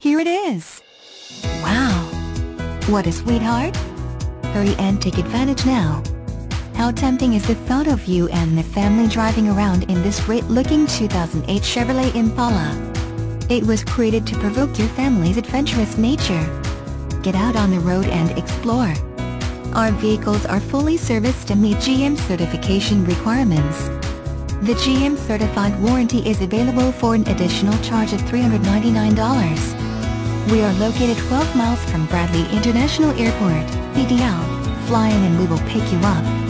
Here it is. Wow. What a sweetheart. Hurry and take advantage now. How tempting is the thought of you and the family driving around in this great-looking 2008 Chevrolet Impala. It was created to provoke your family's adventurous nature. Get out on the road and explore. Our vehicles are fully serviced to meet GM certification requirements. The GM certified warranty is available for an additional charge of $399. We are located 12 miles from Bradley International Airport, BDL. Fly in and we will pick you up.